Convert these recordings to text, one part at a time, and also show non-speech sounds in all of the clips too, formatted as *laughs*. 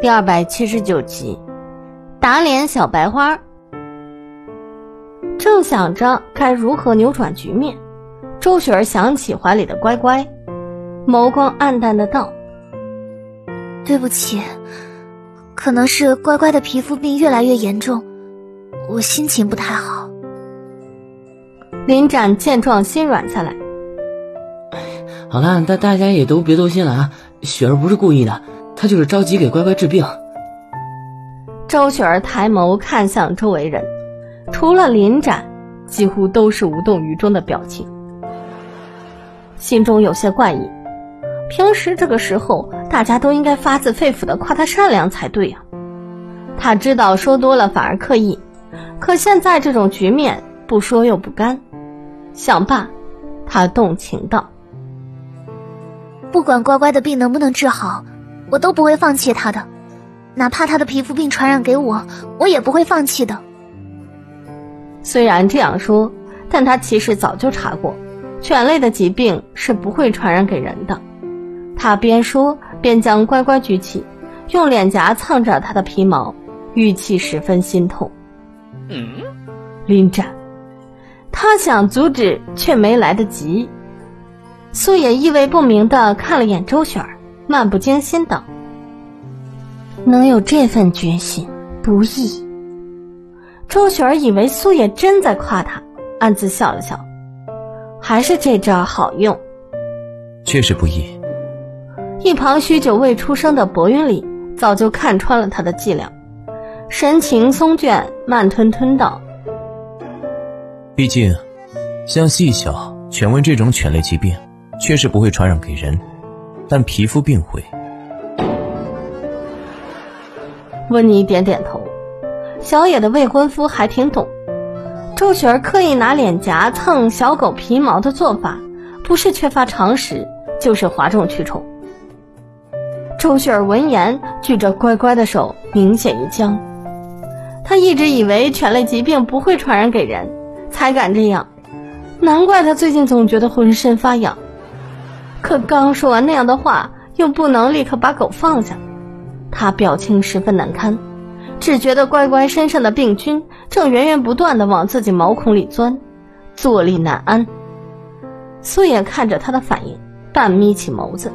第二百七十九集，打脸小白花。正想着该如何扭转局面，周雪儿想起怀里的乖乖，眸光暗淡的道：“对不起，可能是乖乖的皮肤病越来越严重，我心情不太好。”林展见状心软下来。好了，大大家也都别多心了啊！雪儿不是故意的，她就是着急给乖乖治病。周雪儿抬眸看向周围人，除了林展，几乎都是无动于衷的表情，心中有些怪异。平时这个时候，大家都应该发自肺腑的夸他善良才对呀。他知道说多了反而刻意，可现在这种局面，不说又不甘。想罢，他动情道。不管乖乖的病能不能治好，我都不会放弃他的，哪怕他的皮肤病传染给我，我也不会放弃的。虽然这样说，但他其实早就查过，犬类的疾病是不会传染给人的。他边说边将乖乖举起，用脸颊蹭着他的皮毛，语气十分心痛。嗯，林展，他想阻止，却没来得及。素野意味不明的看了眼周雪儿，漫不经心道：“能有这份决心不易。”周雪儿以为苏野真在夸她，暗自笑了笑，还是这招好用。确实不易。一旁许久未出声的薄云里早就看穿了他的伎俩，神情松倦，慢吞吞道：“毕竟，像细小犬瘟这种犬类疾病。”确实不会传染给人，但皮肤病会。温妮点点头，小野的未婚夫还挺懂。周雪儿刻意拿脸颊蹭小狗皮毛的做法，不是缺乏常识，就是哗众取宠。周雪儿闻言，举着乖乖的手明显一僵。她一直以为犬类疾病不会传染给人，才敢这样。难怪她最近总觉得浑身发痒。可刚说完那样的话，又不能立刻把狗放下，他表情十分难堪，只觉得乖乖身上的病菌正源源不断的往自己毛孔里钻，坐立难安。苏野看着他的反应，半眯起眸子。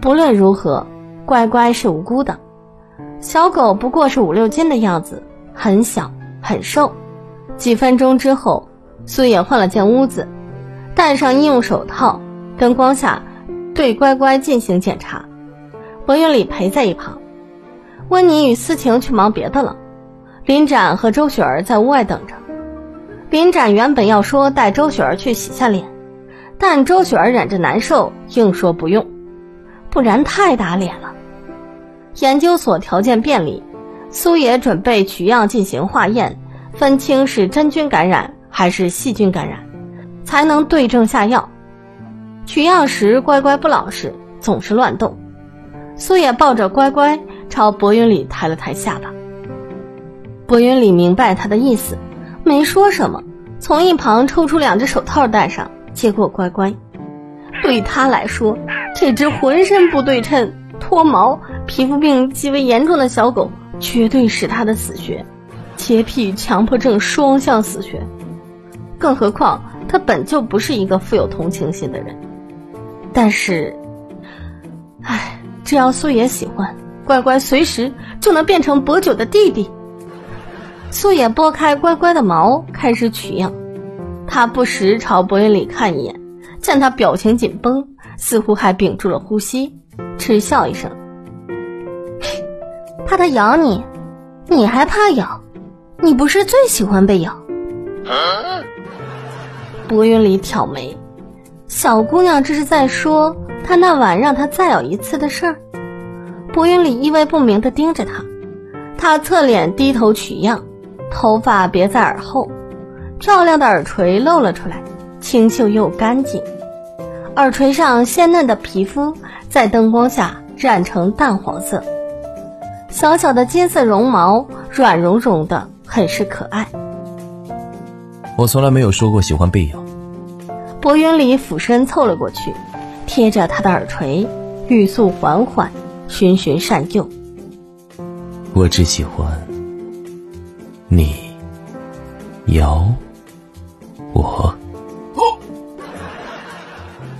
不论如何，乖乖是无辜的，小狗不过是五六斤的样子，很小很瘦。几分钟之后，苏野换了间屋子，戴上医用手套。灯光下，对乖乖进行检查。文云里陪在一旁。温妮与思晴去忙别的了。林展和周雪儿在屋外等着。林展原本要说带周雪儿去洗下脸，但周雪儿忍着难受，硬说不用，不然太打脸了。研究所条件便利，苏野准备取样进行化验，分清是真菌感染还是细菌感染，才能对症下药。取样时，乖乖不老实，总是乱动。苏野抱着乖乖朝薄云里抬了抬下巴。薄云里明白他的意思，没说什么，从一旁抽出两只手套戴上，接过乖乖。对他来说，这只浑身不对称、脱毛、皮肤病极为严重的小狗，绝对是他的死穴，洁癖、强迫症双向死穴。更何况，他本就不是一个富有同情心的人。但是，唉，只要苏野喜欢，乖乖随时就能变成博九的弟弟。苏野拨开乖乖的毛，开始取样。他不时朝博云里看一眼，见他表情紧绷，似乎还屏住了呼吸，嗤笑一声：“ *laughs* 怕他咬你，你还怕咬？你不是最喜欢被咬？”博云里挑眉。小姑娘这是在说她那晚让他再咬一次的事儿。薄云里意味不明的盯着他，他侧脸低头取样，头发别在耳后，漂亮的耳垂露了出来，清秀又干净。耳垂上鲜嫩的皮肤在灯光下染成淡黄色，小小的金色绒毛软绒绒的，很是可爱。我从来没有说过喜欢被咬。薄云里俯身凑了过去，贴着他的耳垂，语速缓缓，循循善诱。我只喜欢你咬我。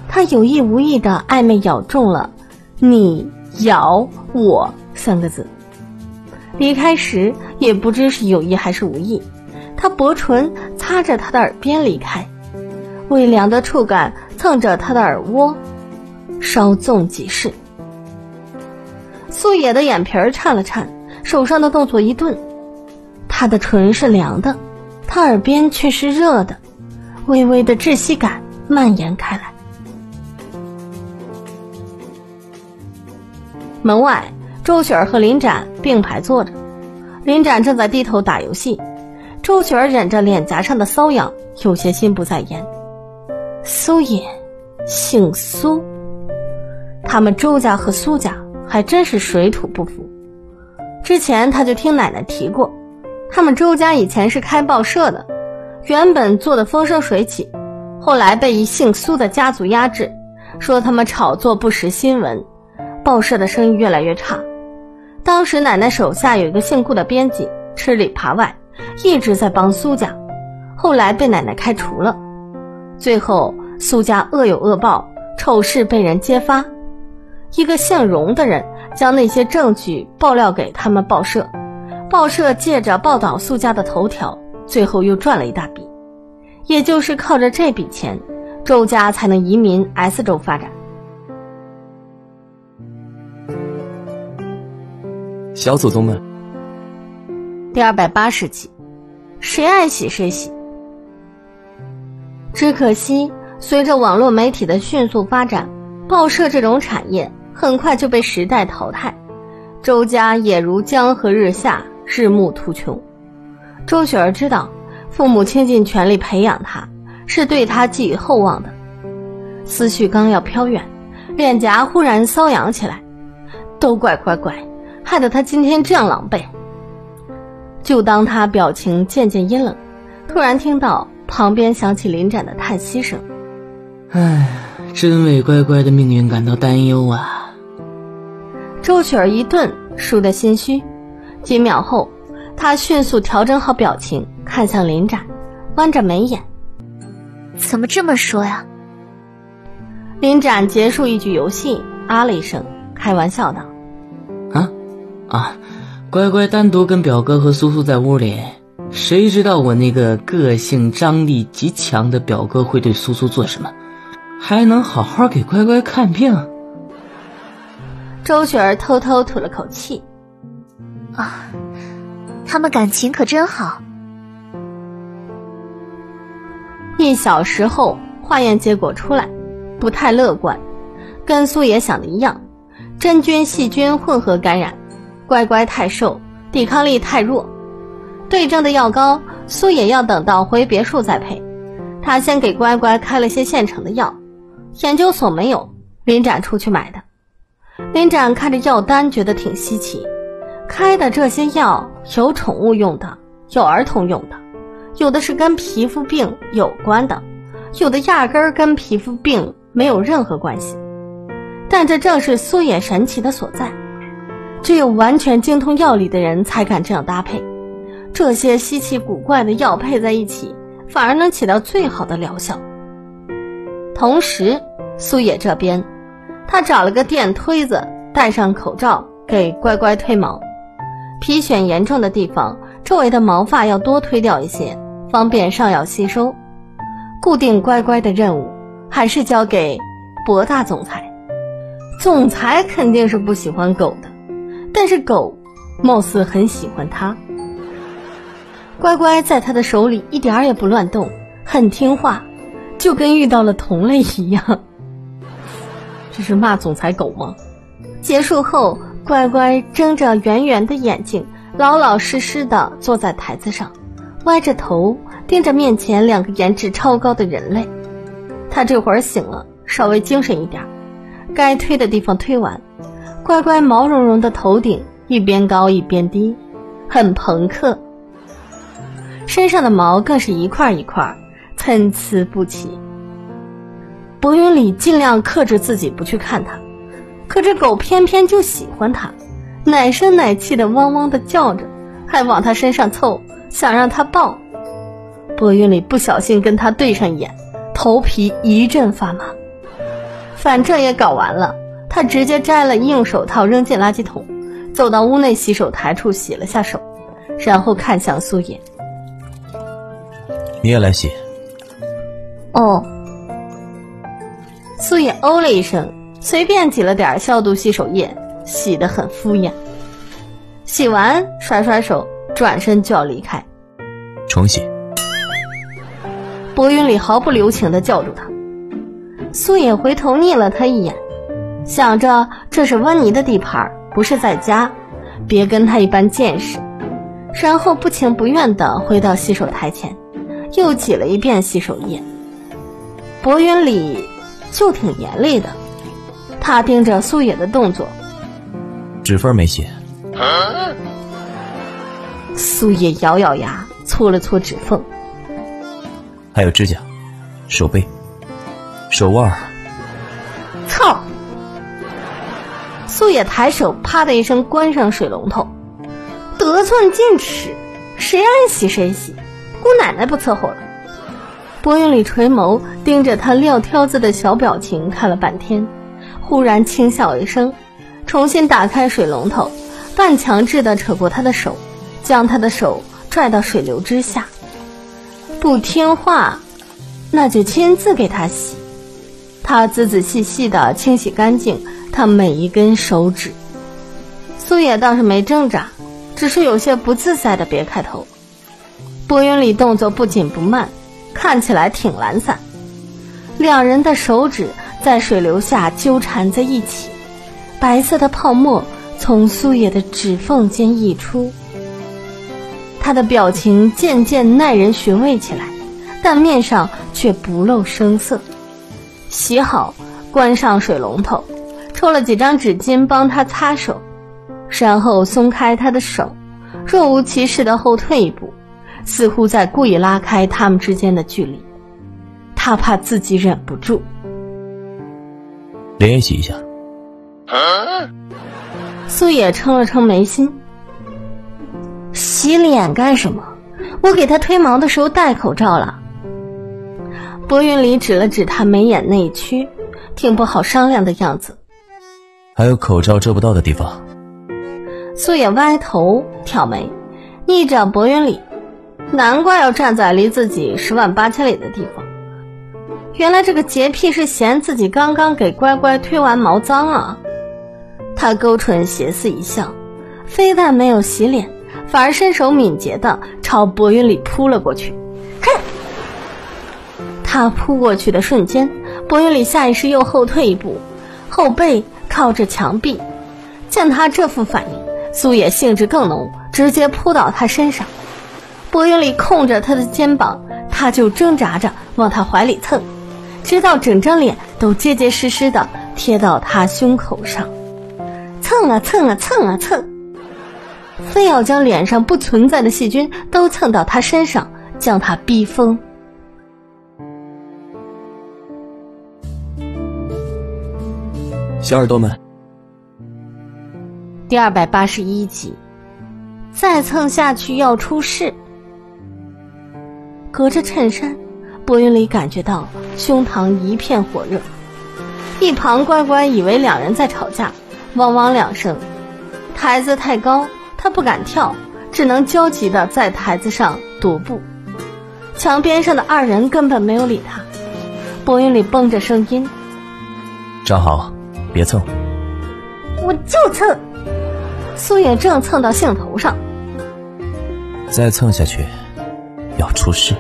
他有意无意的暧昧咬中了“你咬我”三个字。离开时也不知是有意还是无意，他薄唇擦着他的耳边离开，微凉的触感蹭着他的耳窝，稍纵即逝。素野的眼皮儿颤了颤，手上的动作一顿，他的唇是凉的，他耳边却是热的，微微的窒息感蔓延开来。门外，周雪儿和林展并排坐着，林展正在低头打游戏，周雪儿忍着脸颊上的瘙痒，有些心不在焉。苏野，姓苏，他们周家和苏家还真是水土不服。之前他就听奶奶提过，他们周家以前是开报社的，原本做的风生水起，后来被一姓苏的家族压制，说他们炒作不实新闻。报社的生意越来越差，当时奶奶手下有一个姓顾的编辑，吃里扒外，一直在帮苏家，后来被奶奶开除了。最后苏家恶有恶报，丑事被人揭发，一个姓荣的人将那些证据爆料给他们报社，报社借着报道苏家的头条，最后又赚了一大笔，也就是靠着这笔钱，周家才能移民 S 州发展。小祖宗们，第二百八十集，谁爱洗谁洗。只可惜，随着网络媒体的迅速发展，报社这种产业很快就被时代淘汰。周家也如江河日下，日暮途穷。周雪儿知道，父母倾尽全力培养她，是对她寄予厚望的。思绪刚要飘远，脸颊忽然瘙痒起来，都怪乖乖。害得他今天这样狼狈。就当他表情渐渐阴冷，突然听到旁边响起林展的叹息声：“唉，真为乖乖的命运感到担忧啊。”周雪儿一顿，输得心虚。几秒后，他迅速调整好表情，看向林展，弯着眉眼：“怎么这么说呀？”林展结束一局游戏，啊了一声，开玩笑道。啊啊，乖乖单独跟表哥和苏苏在屋里，谁知道我那个个性张力极强的表哥会对苏苏做什么？还能好好给乖乖看病？周雪儿偷偷吐了口气。啊，他们感情可真好。一小时后，化验结果出来，不太乐观，跟苏野想的一样，真菌细菌混合感染。乖乖太瘦，抵抗力太弱，对症的药膏苏野要等到回别墅再配。他先给乖乖开了些现成的药，研究所没有，林展出去买的。林展看着药单，觉得挺稀奇，开的这些药有宠物用的，有儿童用的，有的是跟皮肤病有关的，有的压根儿跟皮肤病没有任何关系。但这正是苏野神奇的所在。只有完全精通药理的人才敢这样搭配，这些稀奇古怪的药配在一起，反而能起到最好的疗效。同时，苏野这边，他找了个电推子，戴上口罩给乖乖推毛。皮癣严重的地方，周围的毛发要多推掉一些，方便上药吸收。固定乖乖的任务，还是交给博大总裁。总裁肯定是不喜欢狗的。但是狗，貌似很喜欢他。乖乖在他的手里一点儿也不乱动，很听话，就跟遇到了同类一样。*laughs* 这是骂总裁狗吗？结束后，乖乖睁着圆圆的眼睛，老老实实的坐在台子上，歪着头盯着面前两个颜值超高的人类。他这会儿醒了，稍微精神一点，该推的地方推完。乖乖毛茸茸的头顶一边高一边低，很朋克。身上的毛更是一块一块，参差不齐。薄云里尽量克制自己不去看它，可这狗偏偏就喜欢它，奶声奶气的汪汪的叫着，还往他身上凑，想让他抱。薄云里不小心跟他对上眼，头皮一阵发麻。反正也搞完了，他直接摘了硬手套扔进垃圾桶，走到屋内洗手台处洗了下手，然后看向苏野：“你也来洗。”哦。素野哦了一声，随便挤了点消毒洗手液，洗得很敷衍。洗完，甩甩手，转身就要离开。重洗。薄云里毫不留情地叫住他。素野回头睨了他一眼，想着这是温妮的地盘，不是在家，别跟他一般见识。然后不情不愿地回到洗手台前，又挤了一遍洗手液。薄云里就挺严厉的，他盯着素野的动作，指缝没洗。素野咬咬牙，搓了搓指缝。还有指甲、手背、手腕。操！素野抬手，啪的一声关上水龙头。得寸进尺，谁爱洗谁洗，姑奶奶不伺候了。薄云里垂眸盯着他撂挑子的小表情看了半天，忽然轻笑一声，重新打开水龙头，半强制的扯过他的手，将他的手拽到水流之下。不听话，那就亲自给他洗。他仔仔细细的清洗干净他每一根手指。苏野倒是没挣扎，只是有些不自在的别开头。薄云里动作不紧不慢，看起来挺懒散。两人的手指在水流下纠缠在一起，白色的泡沫从苏野的指缝间溢出。他的表情渐渐耐人寻味起来，但面上却不露声色。洗好，关上水龙头，抽了几张纸巾帮他擦手，然后松开他的手，若无其事的后退一步，似乎在故意拉开他们之间的距离。他怕自己忍不住，脸也洗一下。苏野撑了撑眉心。洗脸干什么？我给他推毛的时候戴口罩了。薄云里指了指他眉眼内区，挺不好商量的样子。还有口罩遮不到的地方。素野歪头挑眉，逆着薄云里，难怪要站在离自己十万八千里的地方。原来这个洁癖是嫌自己刚刚给乖乖推完毛脏啊！他勾唇邪肆一笑，非但没有洗脸。反而身手敏捷的朝薄云里扑了过去，哼！他扑过去的瞬间，薄云里下意识又后退一步，后背靠着墙壁。见他这副反应，苏野兴致更浓，直接扑到他身上。薄云里控着他的肩膀，他就挣扎着往他怀里蹭，直到整张脸都结结实实的贴到他胸口上，蹭啊蹭啊蹭啊蹭。非要将脸上不存在的细菌都蹭到他身上，将他逼疯。小耳朵们，第二百八十一集，再蹭下去要出事。隔着衬衫，薄云里感觉到胸膛一片火热。一旁乖乖以为两人在吵架，汪汪两声，台子太高。他不敢跳，只能焦急的在台子上踱步。墙边上的二人根本没有理他。薄云里绷着声音：“站好，别蹭。”我就蹭。苏野正蹭到兴头上，再蹭下去要出事。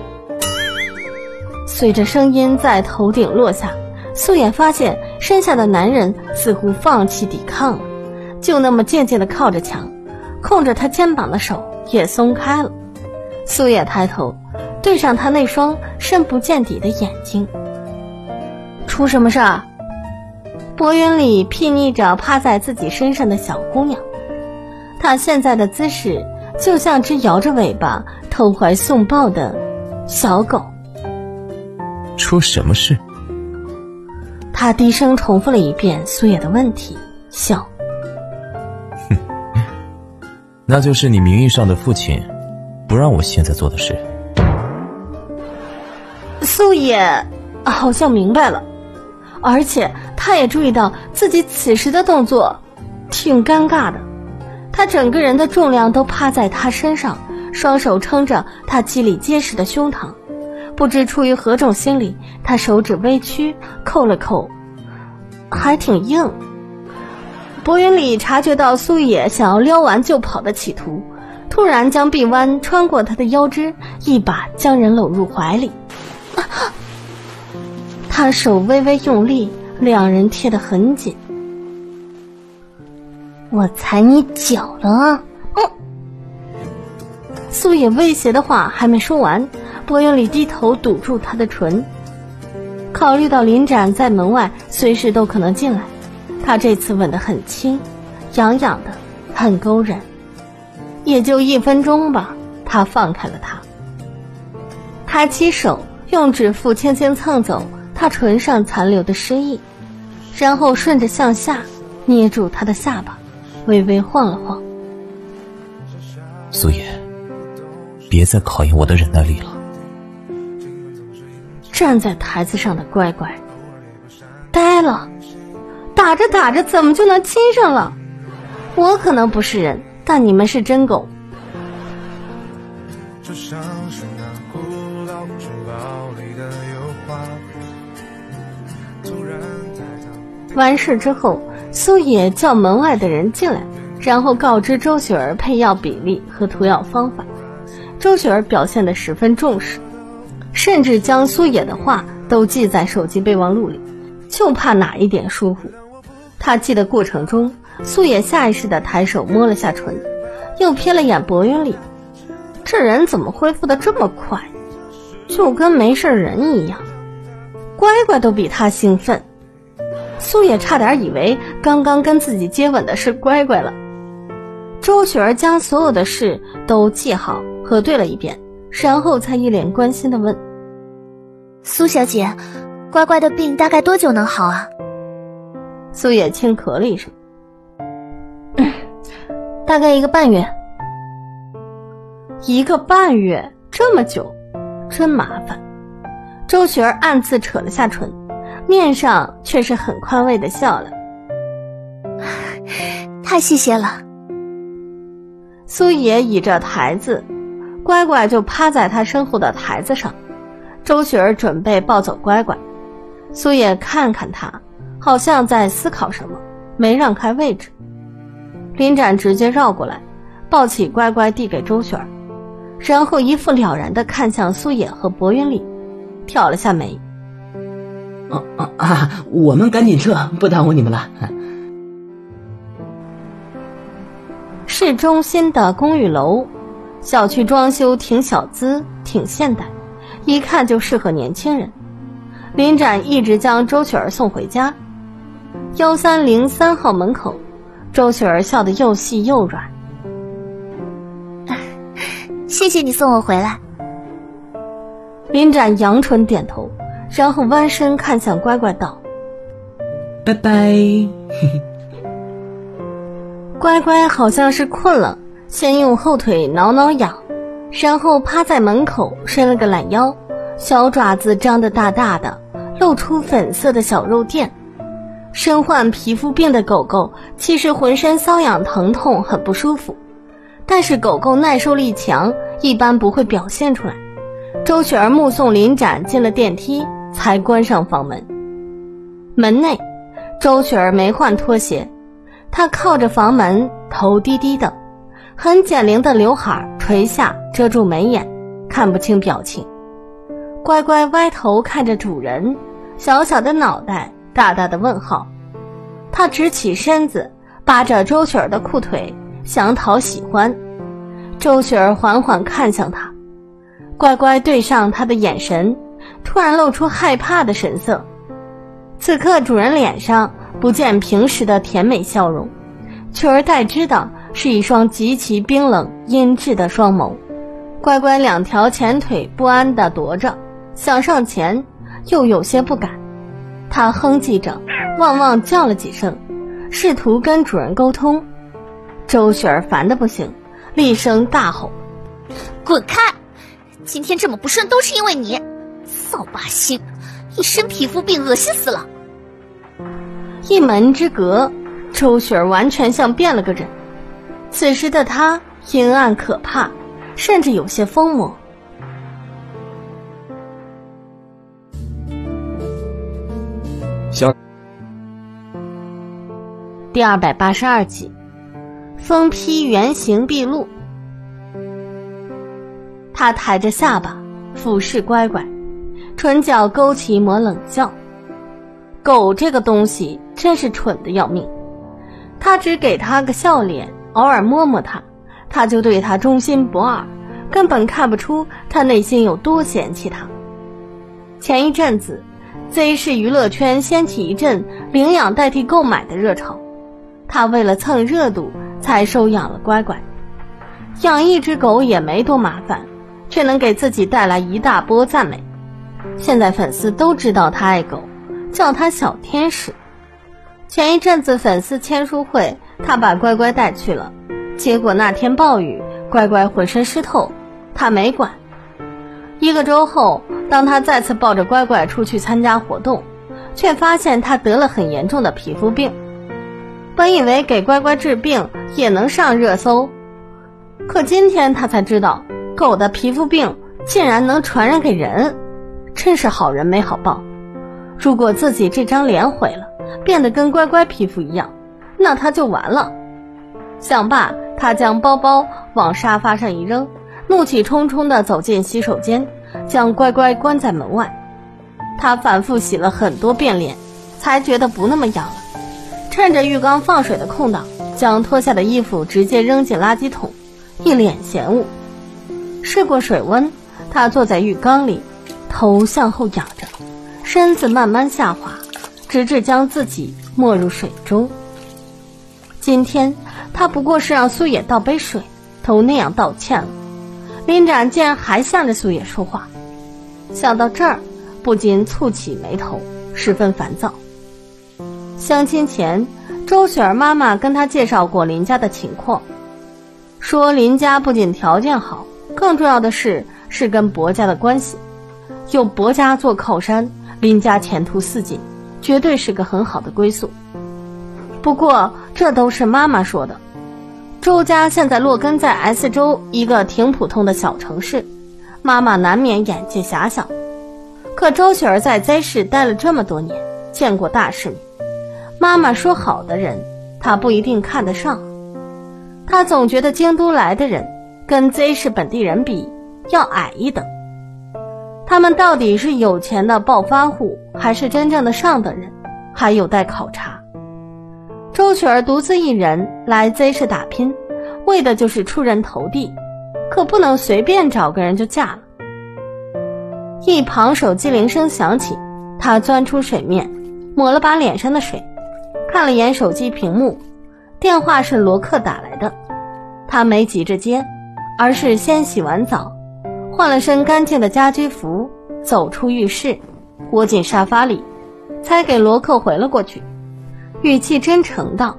随着声音在头顶落下，素野发现身下的男人似乎放弃抵抗了，就那么渐渐的靠着墙。控着他肩膀的手也松开了，苏野抬头，对上他那双深不见底的眼睛。出什么事儿？薄云里睥睨着趴在自己身上的小姑娘，她现在的姿势就像只摇着尾巴投怀送抱的小狗。出什么事？他低声重复了一遍苏野的问题，笑。哼。那就是你名义上的父亲不让我现在做的事。苏野好像明白了，而且他也注意到自己此时的动作挺尴尬的。他整个人的重量都趴在他身上，双手撑着他肌理结实的胸膛。不知出于何种心理，他手指微屈，扣了扣，还挺硬。薄云里察觉到苏野想要撩完就跑的企图，突然将臂弯穿过他的腰肢，一把将人搂入怀里。他手微微用力，两人贴得很紧。我踩你脚了！嗯。苏野威胁的话还没说完。薄云里低头堵住他的唇，考虑到林展在门外随时都可能进来，他这次吻得很轻，痒痒的，很勾人。也就一分钟吧，他放开了他，抬起手用指腹轻轻蹭走他唇上残留的湿意，然后顺着向下捏住他的下巴，微微晃了晃。苏野，别再考验我的忍耐力了。站在台子上的乖乖呆了，打着打着怎么就能亲上了？我可能不是人，但你们是真狗。完事之后，苏野叫门外的人进来，然后告知周雪儿配药比例和涂药方法。周雪儿表现得十分重视。甚至将苏野的话都记在手机备忘录里，就怕哪一点疏忽。他记的过程中，苏野下意识地抬手摸了下唇，又瞥了眼薄云里，这人怎么恢复的这么快，就跟没事人一样。乖乖都比他兴奋，苏野差点以为刚刚跟自己接吻的是乖乖了。周雪儿将所有的事都记好，核对了一遍，然后才一脸关心地问。苏小姐，乖乖的病大概多久能好啊？苏野轻咳了一声，大概一个半月。一个半月这么久，真麻烦。周雪儿暗自扯了下唇，面上却是很宽慰的笑了。*sighs* 太谢谢了。苏野倚着台子，乖乖就趴在他身后的台子上。周雪儿准备抱走乖乖，苏野看看他，好像在思考什么，没让开位置。林展直接绕过来，抱起乖乖递给周雪儿，然后一副了然的看向苏野和薄云里，挑了下眉：“啊啊啊！我们赶紧撤，不耽误你们了。”市中心的公寓楼，小区装修挺小资，挺现代。一看就适合年轻人。林展一直将周雪儿送回家。幺三零三号门口，周雪儿笑得又细又软。*laughs* 谢谢你送我回来。林展扬唇点头，然后弯身看向乖乖道：“拜拜。*laughs* ”乖乖好像是困了，先用后腿挠挠痒。然后趴在门口伸了个懒腰，小爪子张得大大的，露出粉色的小肉垫。身患皮肤病的狗狗其实浑身瘙痒疼痛很不舒服，但是狗狗耐受力强，一般不会表现出来。周雪儿目送林展进了电梯，才关上房门。门内，周雪儿没换拖鞋，她靠着房门，头低低的。很减龄的刘海垂下，遮住眉眼，看不清表情。乖乖歪头看着主人，小小的脑袋，大大的问号。他直起身子，扒着周雪儿的裤腿，想讨喜欢。周雪儿缓缓看向他，乖乖对上他的眼神，突然露出害怕的神色。此刻主人脸上不见平时的甜美笑容，取而代之的。是一双极其冰冷阴鸷的双眸，乖乖两条前腿不安地踱着，想上前，又有些不敢。他哼唧着，汪汪叫了几声，试图跟主人沟通。周雪儿烦得不行，厉声大吼：“滚开！今天这么不顺，都是因为你，扫把星，一身皮肤病，恶心死了。”一门之隔，周雪儿完全像变了个人。此时的他阴暗可怕，甚至有些疯魔。小第二百八十二集，风披原形毕露。他抬着下巴俯视乖乖，唇角勾起一抹冷笑。狗这个东西真是蠢的要命，他只给他个笑脸，偶尔摸摸他，他就对他忠心不二，根本看不出他内心有多嫌弃他。前一阵子，Z 市娱乐圈掀起一阵领养代替购买的热潮，他为了蹭热度才收养了乖乖。养一只狗也没多麻烦，却能给自己带来一大波赞美。现在粉丝都知道他爱狗。叫他小天使。前一阵子粉丝签书会，他把乖乖带去了，结果那天暴雨，乖乖浑身湿透，他没管。一个周后，当他再次抱着乖乖出去参加活动，却发现他得了很严重的皮肤病。本以为给乖乖治病也能上热搜，可今天他才知道，狗的皮肤病竟然能传染给人，真是好人没好报。如果自己这张脸毁了，变得跟乖乖皮肤一样，那他就完了。想罢，他将包包往沙发上一扔，怒气冲冲地走进洗手间，将乖乖关在门外。他反复洗了很多遍脸，才觉得不那么痒了。趁着浴缸放水的空档，将脱下的衣服直接扔进垃圾桶，一脸嫌恶。试过水温，他坐在浴缸里，头向后仰着。身子慢慢下滑，直至将自己没入水中。今天他不过是让苏野倒杯水，都那样道歉了。林展竟然还向着苏野说话，想到这儿，不禁蹙起眉头，十分烦躁。相亲前，周雪儿妈妈跟他介绍过林家的情况，说林家不仅条件好，更重要的是是跟薄家的关系，有薄家做靠山。林家前途似锦，绝对是个很好的归宿。不过这都是妈妈说的。周家现在落根在 S 州一个挺普通的小城市，妈妈难免眼界狭小。可周雪儿在 Z 市待了这么多年，见过大世面。妈妈说好的人，她不一定看得上。她总觉得京都来的人跟 Z 市本地人比，要矮一等。他们到底是有钱的暴发户，还是真正的上等人，还有待考察。周雪儿独自一人来 Z 市打拼，为的就是出人头地，可不能随便找个人就嫁了。一旁手机铃声响起，她钻出水面，抹了把脸上的水，看了眼手机屏幕，电话是罗克打来的。她没急着接，而是先洗完澡。换了身干净的家居服，走出浴室，窝进沙发里，才给罗克回了过去，语气真诚道：“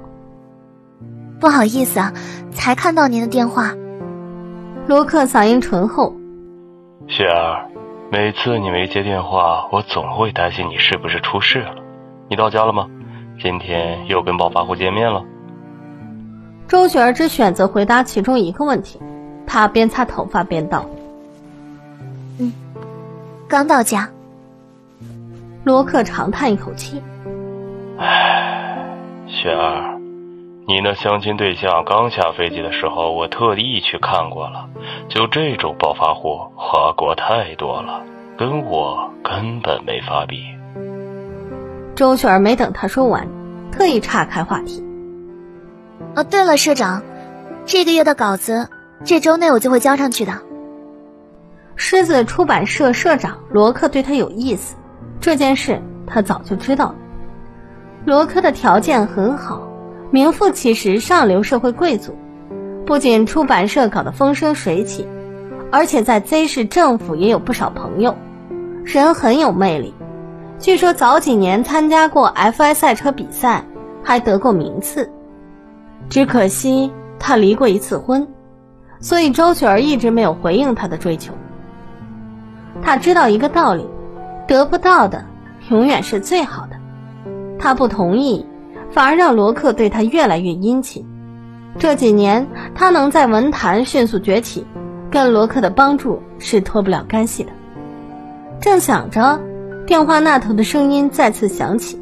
不好意思啊，才看到您的电话。”罗克嗓音醇厚：“雪儿，每次你没接电话，我总会担心你是不是出事了。你到家了吗？今天又跟暴发户见面了？”周雪儿只选择回答其中一个问题，她边擦头发边道。嗯刚到家，罗克长叹一口气：“唉，雪儿，你那相亲对象刚下飞机的时候，我特意去看过了。就这种暴发户，花过太多了，跟我根本没法比。”周雪儿没等他说完，特意岔开话题：“哦，对了，社长，这个月的稿子，这周内我就会交上去的。”狮子出版社社长罗克对他有意思，这件事他早就知道了。罗科的条件很好，名副其实上流社会贵族，不仅出版社搞得风生水起，而且在 Z 市政府也有不少朋友，人很有魅力。据说早几年参加过 FI 赛车比赛，还得过名次。只可惜他离过一次婚，所以周雪儿一直没有回应他的追求。他知道一个道理：得不到的永远是最好的。他不同意，反而让罗克对他越来越殷勤。这几年，他能在文坛迅速崛起，跟罗克的帮助是脱不了干系的。正想着，电话那头的声音再次响起：“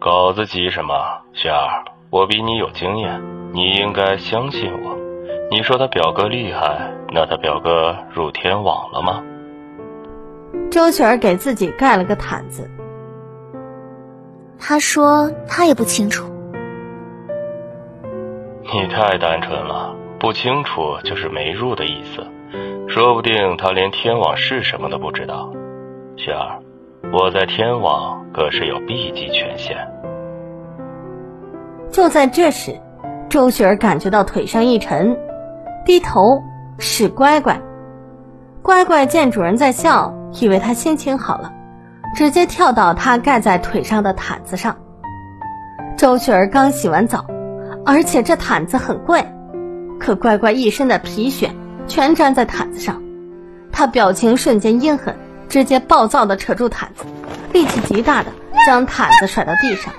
稿子急什么，雪儿？我比你有经验，你应该相信我。你说他表哥厉害，那他表哥入天网了吗？”周雪儿给自己盖了个毯子。他说他也不清楚。你太单纯了，不清楚就是没入的意思。说不定他连天网是什么都不知道。雪儿，我在天网可是有 B 级权限。就在这时，周雪儿感觉到腿上一沉，低头是乖乖。乖乖见主人在笑，以为他心情好了，直接跳到他盖在腿上的毯子上。周雪儿刚洗完澡，而且这毯子很贵，可乖乖一身的皮癣。全粘在毯子上，他表情瞬间阴狠，直接暴躁的扯住毯子，力气极大的将毯子甩到地上。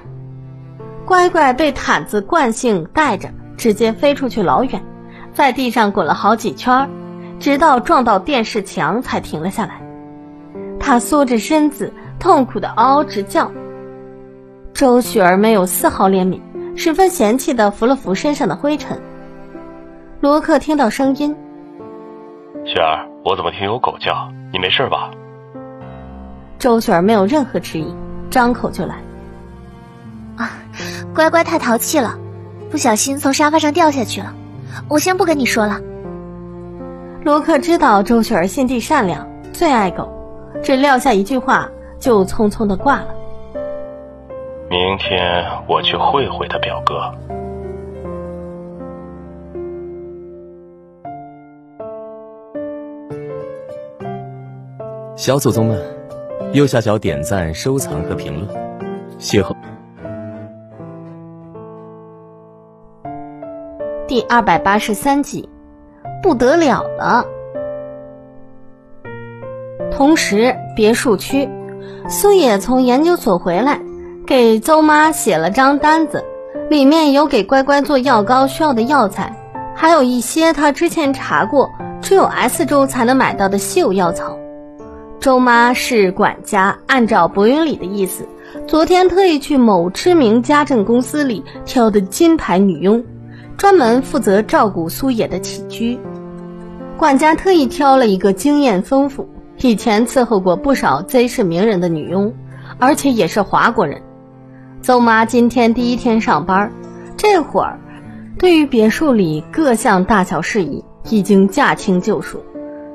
乖乖被毯子惯性带着，直接飞出去老远，在地上滚了好几圈，直到撞到电视墙才停了下来。他缩着身子，痛苦的嗷嗷直叫。周雪儿没有丝毫怜悯，十分嫌弃的拂了拂身上的灰尘。罗克听到声音。雪儿，我怎么听有狗叫？你没事吧？周雪儿没有任何迟疑，张口就来。啊，乖乖太淘气了，不小心从沙发上掉下去了。我先不跟你说了。罗克知道周雪儿心地善良，最爱狗，只撂下一句话就匆匆的挂了。明天我去会会他表哥。小祖宗们，右下角点赞、收藏和评论，邂逅。第二百八十三集，不得了了。同时，别墅区，苏野从研究所回来，给邹妈写了张单子，里面有给乖乖做药膏需要的药材，还有一些他之前查过只有 S 州才能买到的稀有药草。周妈是管家，按照薄云里的意思，昨天特意去某知名家政公司里挑的金牌女佣，专门负责照顾苏野的起居。管家特意挑了一个经验丰富、以前伺候过不少 Z 市名人的女佣，而且也是华国人。邹妈今天第一天上班，这会儿对于别墅里各项大小事宜已经驾轻就熟。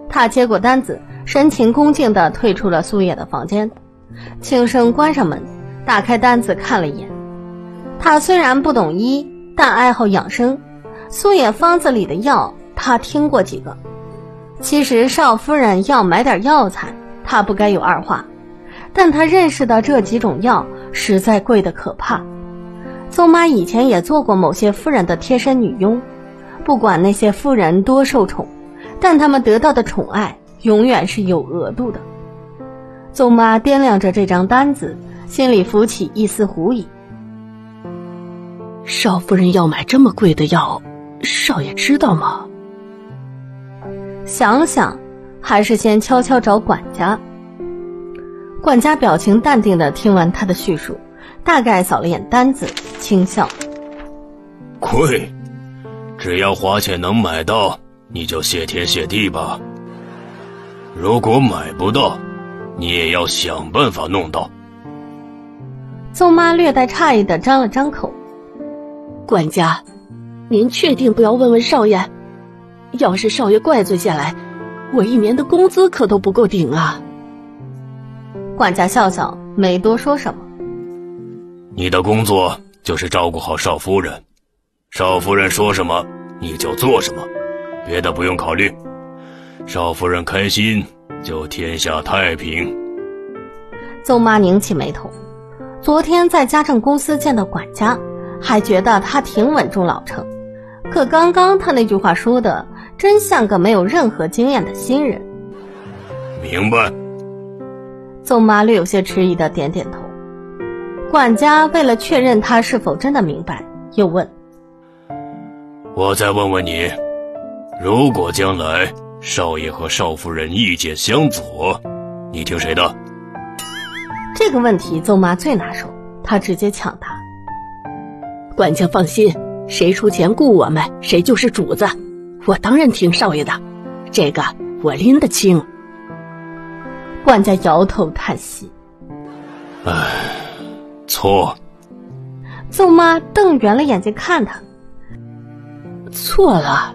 她接过单子。神情恭敬地退出了苏野的房间，轻声关上门，打开单子看了一眼。他虽然不懂医，但爱好养生。苏野方子里的药，他听过几个。其实少夫人要买点药材，她不该有二话。但她认识的这几种药，实在贵得可怕。宗妈以前也做过某些夫人的贴身女佣，不管那些夫人多受宠，但他们得到的宠爱。永远是有额度的。宗妈掂量着这张单子，心里浮起一丝狐疑。少夫人要买这么贵的药，少爷知道吗？想想，还是先悄悄找管家。管家表情淡定的听完他的叙述，大概扫了眼单子，轻笑：“亏，只要花钱能买到，你就谢天谢地吧。”如果买不到，你也要想办法弄到。邹妈略带诧异的张了张口：“管家，您确定不要问问少爷？要是少爷怪罪下来，我一年的工资可都不够顶啊。”管家笑笑，没多说什么。你的工作就是照顾好少夫人，少夫人说什么你就做什么，别的不用考虑。少夫人开心，就天下太平。邹妈拧起眉头，昨天在家政公司见到管家，还觉得他挺稳重老成，可刚刚他那句话说的，真像个没有任何经验的新人。明白。邹妈略有些迟疑的点点头。管家为了确认他是否真的明白，又问：“我再问问你，如果将来少爷和少夫人意见相左，你听谁的？”这个问题邹妈最拿手，她直接抢答：“管家放心，谁出钱雇我们，谁就是主子。我当然听少爷的，这个我拎得清。”管家摇头叹息：“唉，错。”邹妈瞪圆了眼睛看他：“错了。”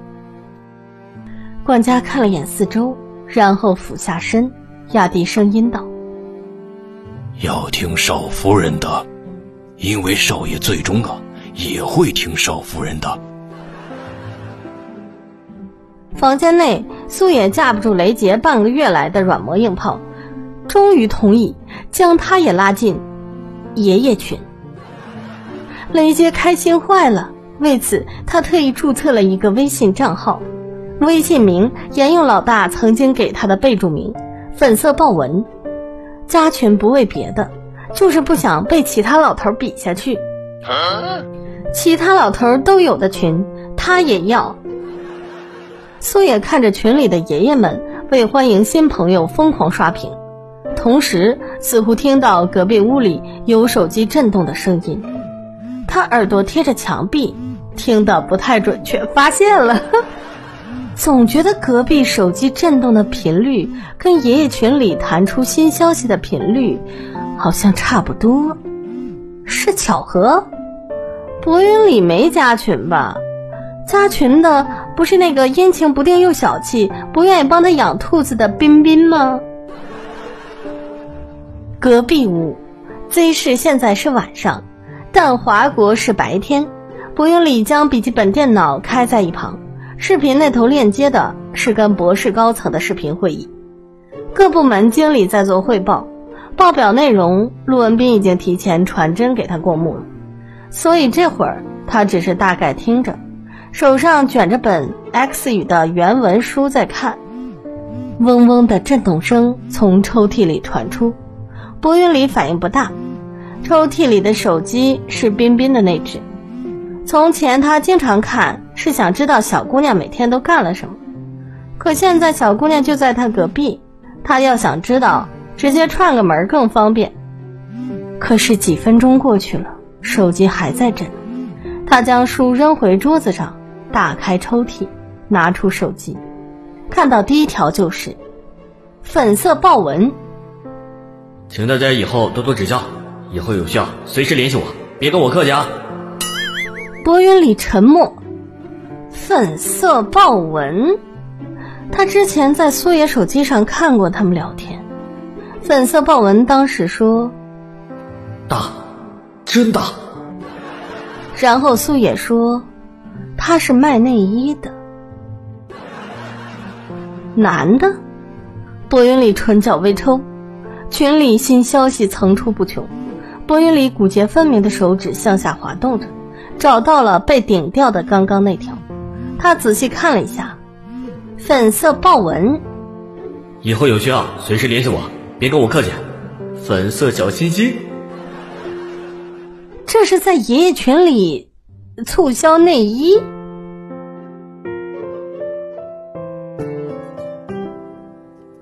管家看了眼四周，然后俯下身，压低声音道：“要听少夫人的，因为少爷最终啊也会听少夫人的。”房间内，素野架不住雷杰半个月来的软磨硬泡。终于同意将他也拉进爷爷群，雷杰开心坏了。为此，他特意注册了一个微信账号，微信名沿用老大曾经给他的备注名“粉色豹纹”。加群不为别的，就是不想被其他老头比下去。其他老头都有的群，他也要。苏野看着群里的爷爷们为欢迎新朋友疯狂刷屏。同时，似乎听到隔壁屋里有手机震动的声音，他耳朵贴着墙壁，听得不太准确，发现了，*laughs* 总觉得隔壁手机震动的频率跟爷爷群里弹出新消息的频率好像差不多，是巧合？博云里没加群吧？加群的不是那个阴晴不定又小气、不愿意帮他养兔子的彬彬吗？隔壁屋，Z 市现在是晚上，但华国是白天。博云里将笔记本电脑开在一旁，视频那头链接的是跟博士高层的视频会议，各部门经理在做汇报，报表内容陆文斌已经提前传真给他过目了，所以这会儿他只是大概听着，手上卷着本 X 语的原文书在看。嗡嗡的震动声从抽屉里传出。博云里反应不大，抽屉里的手机是彬彬的那只。从前他经常看，是想知道小姑娘每天都干了什么。可现在小姑娘就在他隔壁，他要想知道，直接串个门更方便。可是几分钟过去了，手机还在震。他将书扔回桌子上，打开抽屉，拿出手机，看到第一条就是粉色豹纹。请大家以后多多指教，以后有需要随时联系我，别跟我客气啊。博云里沉默。粉色豹纹，他之前在苏野手机上看过他们聊天。粉色豹纹当时说：“大，真大。”然后苏野说：“他是卖内衣的，男的。”博云里唇角微抽。群里新消息层出不穷，博云里骨节分明的手指向下滑动着，找到了被顶掉的刚刚那条。他仔细看了一下，粉色豹纹。以后有需要随时联系我，别跟我客气。粉色小心心。这是在爷爷群里促销内衣。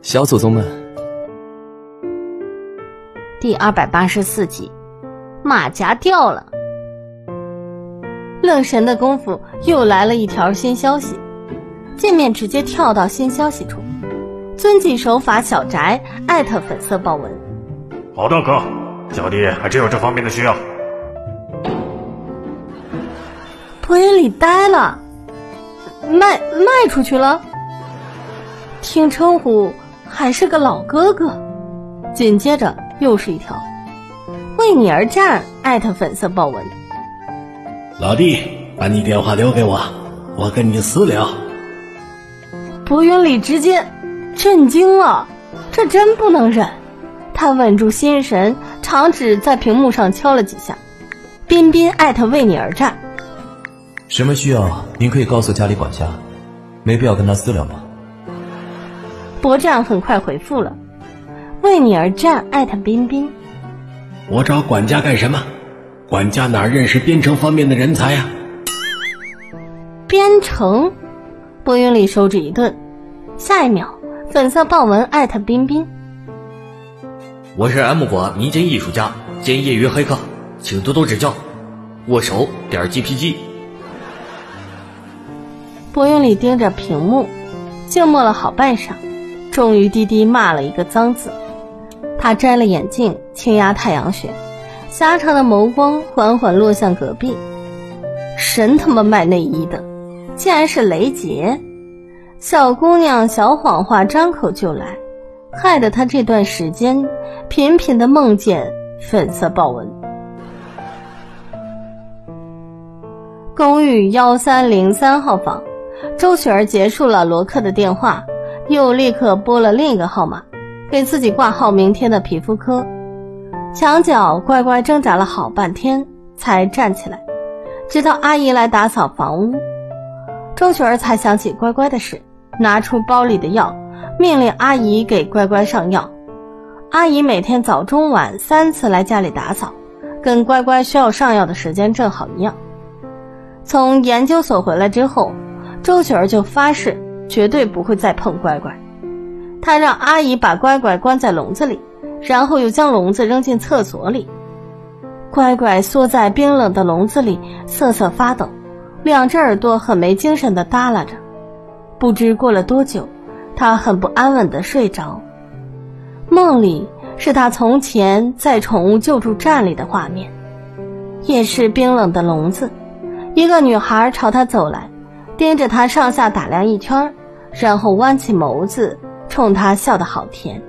小祖宗们。第二百八十四集，马甲掉了。愣神的功夫，又来了一条新消息。界面直接跳到新消息处，遵纪守法小宅艾特粉色豹纹。好的，哥，小弟还真有这方面的需要。博云里呆了，卖卖出去了。听称呼还是个老哥哥，紧接着。又是一条，为你而战，艾特粉色豹纹。老弟，把你电话留给我，我跟你私聊。博云里直接震惊了，这真不能忍。他稳住心神，长指在屏幕上敲了几下。彬彬艾特为你而战。什么需要？您可以告诉家里管家。没必要跟他私聊吗？博战很快回复了：“为你而战，艾特彬彬。”我找管家干什么？管家哪认识编程方面的人才呀？编程，薄云里手指一顿，下一秒，粉色豹纹艾特彬彬。我是 M 国民间艺术家兼业余黑客，请多多指教。握手点 GPG。薄云里盯着屏幕，静默了好半晌，终于低低骂了一个脏字。他摘了眼镜，轻压太阳穴，狭长的眸光缓缓落向隔壁。神他妈卖内衣的，竟然是雷杰！小姑娘小谎话张口就来，害得他这段时间频频的梦见粉色豹纹。公寓幺三零三号房，周雪儿结束了罗克的电话，又立刻拨了另一个号码。给自己挂号明天的皮肤科，墙角乖乖挣扎了好半天才站起来，直到阿姨来打扫房屋，周雪儿才想起乖乖的事，拿出包里的药，命令阿姨给乖乖上药。阿姨每天早中晚三次来家里打扫，跟乖乖需要上药的时间正好一样。从研究所回来之后，周雪儿就发誓绝对不会再碰乖乖。她让阿姨把乖乖关在笼子里，然后又将笼子扔进厕所里。乖乖缩在冰冷的笼子里，瑟瑟发抖，两只耳朵很没精神的耷拉着。不知过了多久，他很不安稳的睡着。梦里是他从前在宠物救助站里的画面，也是冰冷的笼子，一个女孩朝他走来，盯着他上下打量一圈，然后弯起眸子。冲他笑得好甜，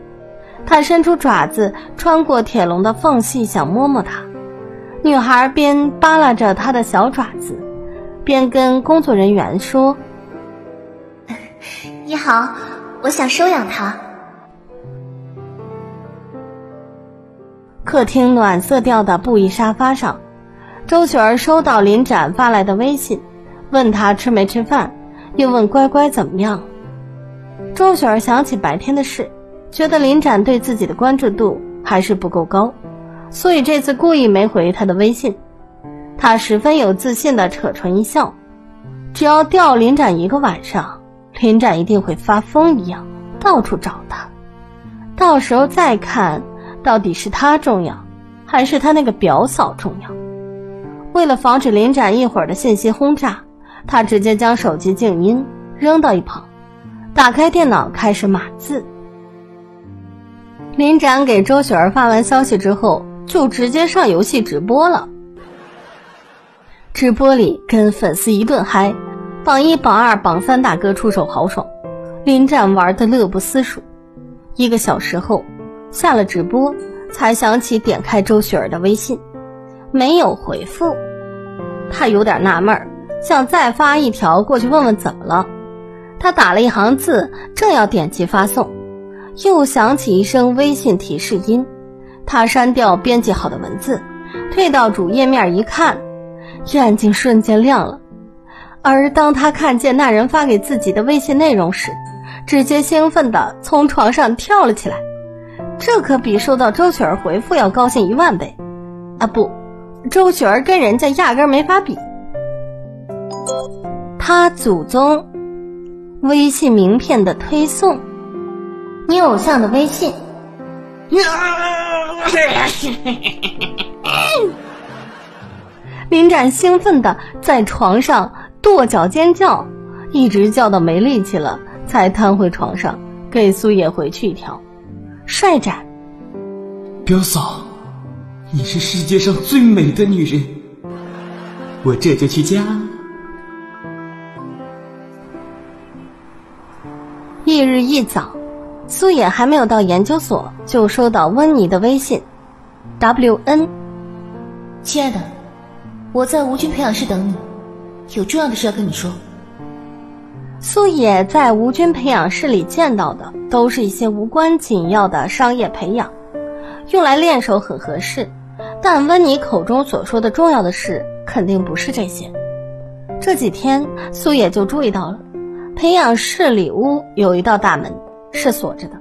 他伸出爪子穿过铁笼的缝隙，想摸摸他。女孩边扒拉着他的小爪子，边跟工作人员说：“你好，我想收养他。”客厅暖色调的布艺沙发上，周雪儿收到林展发来的微信，问他吃没吃饭，又问乖乖怎么样。周雪儿想起白天的事，觉得林展对自己的关注度还是不够高，所以这次故意没回他的微信。他十分有自信的扯唇一笑，只要吊林展一个晚上，林展一定会发疯一样到处找他，到时候再看到底是他重要，还是他那个表嫂重要。为了防止林展一会儿的信息轰炸，他直接将手机静音，扔到一旁。打开电脑，开始码字。林展给周雪儿发完消息之后，就直接上游戏直播了。直播里跟粉丝一顿嗨，榜一、榜二、榜三大哥出手豪爽，林展玩的乐不思蜀。一个小时后，下了直播，才想起点开周雪儿的微信，没有回复。他有点纳闷，想再发一条过去问问怎么了。他打了一行字，正要点击发送，又响起一声微信提示音。他删掉编辑好的文字，退到主页面一看，眼睛瞬间亮了。而当他看见那人发给自己的微信内容时，直接兴奋地从床上跳了起来。这可比收到周雪儿回复要高兴一万倍。啊不，周雪儿跟人家压根没法比。他祖宗。微信名片的推送，你偶像的微信。林展兴奋的在床上跺脚尖叫，一直叫到没力气了，才瘫回床上，给苏野回去一条。帅展，表嫂，你是世界上最美的女人，我这就去嫁。翌日一早，苏野还没有到研究所，就收到温妮的微信。W N，亲爱的，我在吴军培养室等你，有重要的事要跟你说。苏野在吴军培养室里见到的都是一些无关紧要的商业培养，用来练手很合适。但温妮口中所说的重要的事，肯定不是这些。这几天，苏野就注意到了。培养室里屋有一道大门是锁着的，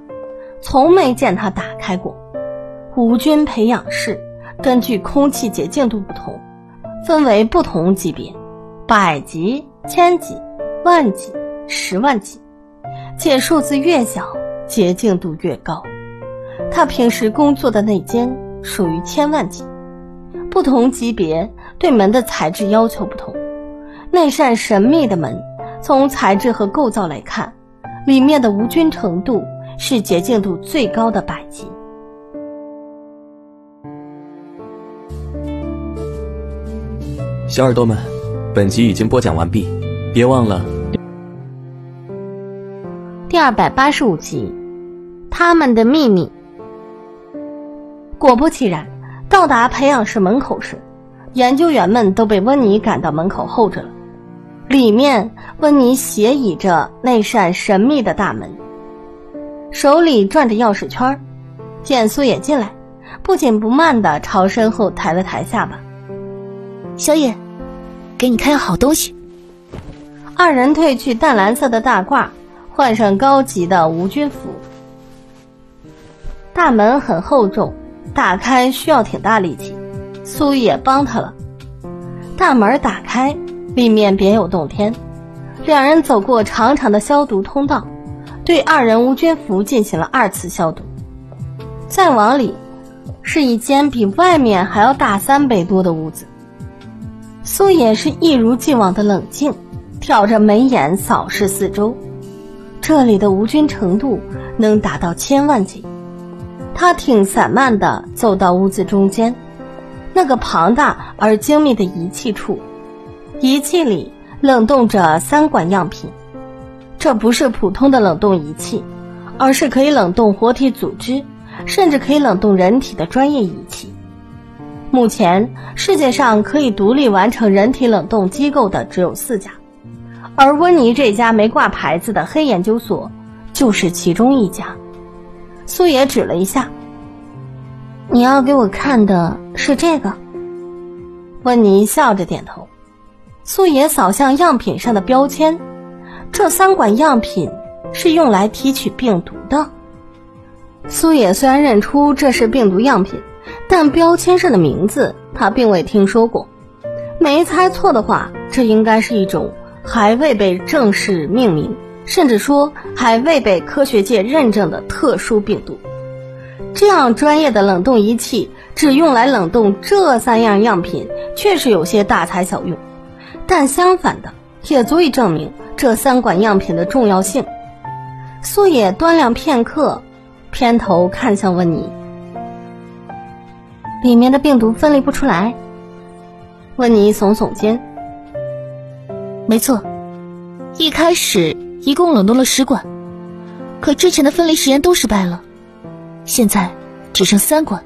从没见他打开过。无菌培养室根据空气洁净度不同，分为不同级别，百级、千级、万级、十万级，且数字越小，洁净度越高。他平时工作的那间属于千万级，不同级别对门的材质要求不同。那扇神秘的门，从材质和构造来看，里面的无菌程度是洁净度最高的百级。小耳朵们，本集已经播讲完毕，别忘了第二百八十五集《他们的秘密》。果不其然，到达培养室门口时，研究员们都被温妮赶到门口候着了。里面，温妮斜倚着那扇神秘的大门，手里转着钥匙圈见苏野进来，不紧不慢的朝身后抬了抬下巴。小野，给你看样好东西。二人褪去淡蓝色的大褂，换上高级的无菌服。大门很厚重，打开需要挺大力气，苏野帮他了。大门打开，里面别有洞天。两人走过长长的消毒通道，对二人无菌服进行了二次消毒。再往里，是一间比外面还要大三倍多的屋子。苏野是一如既往的冷静，挑着眉眼扫视四周。这里的无菌程度能达到千万级。他挺散漫地走到屋子中间，那个庞大而精密的仪器处，仪器里冷冻着三管样品。这不是普通的冷冻仪器，而是可以冷冻活体组织，甚至可以冷冻人体的专业仪器。目前世界上可以独立完成人体冷冻机构的只有四家，而温妮这家没挂牌子的黑研究所就是其中一家。苏野指了一下：“你要给我看的是这个。”温妮笑着点头。苏野扫向样品上的标签，这三管样品是用来提取病毒的。苏野虽然认出这是病毒样品。但标签上的名字他并未听说过，没猜错的话，这应该是一种还未被正式命名，甚至说还未被科学界认证的特殊病毒。这样专业的冷冻仪器只用来冷冻这三样样品，确实有些大材小用。但相反的，也足以证明这三管样品的重要性。苏野端量片刻，偏头看向温妮。里面的病毒分离不出来。温妮耸耸肩。没错，一开始一共冷冻了十管，可之前的分离实验都失败了，现在只剩三管。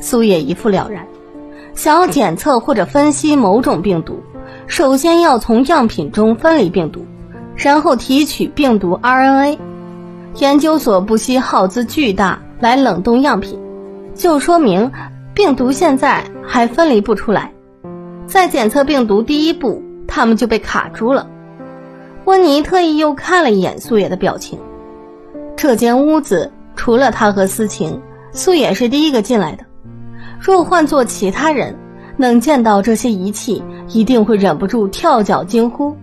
苏野一副了然。想要检测或者分析某种病毒，首先要从样品中分离病毒，然后提取病毒 RNA。研究所不惜耗资巨大来冷冻样品。就说明病毒现在还分离不出来，在检测病毒第一步，他们就被卡住了。温妮特意又看了一眼素野的表情。这间屋子除了他和思晴，素野是第一个进来的。若换做其他人，能见到这些仪器，一定会忍不住跳脚惊呼。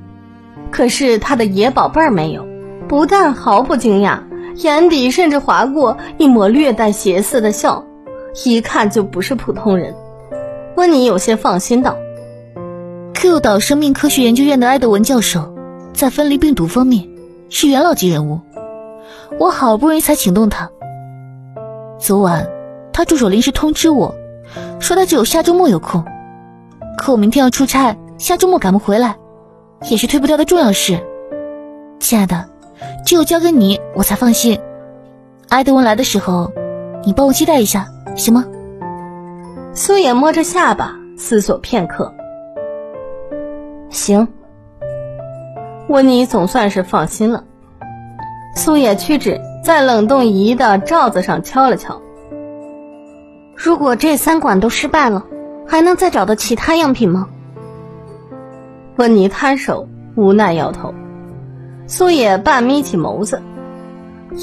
可是他的野宝贝儿没有，不但毫不惊讶，眼底甚至划过一抹略带邪色的笑。一看就不是普通人，温妮有些放心道：“Q 岛生命科学研究院的埃德文教授，在分离病毒方面是元老级人物，我好不容易才请动他。昨晚他助手临时通知我，说他只有下周末有空，可我明天要出差，下周末赶不回来，也是推不掉的重要事。亲爱的，只有交给你，我才放心。埃德文来的时候，你帮我接待一下。”行吗？苏野摸着下巴思索片刻。行。温妮总算是放心了。苏野屈指在冷冻仪的罩子上敲了敲。如果这三管都失败了，还能再找到其他样品吗？温妮摊手，无奈摇头。苏野半眯起眸子，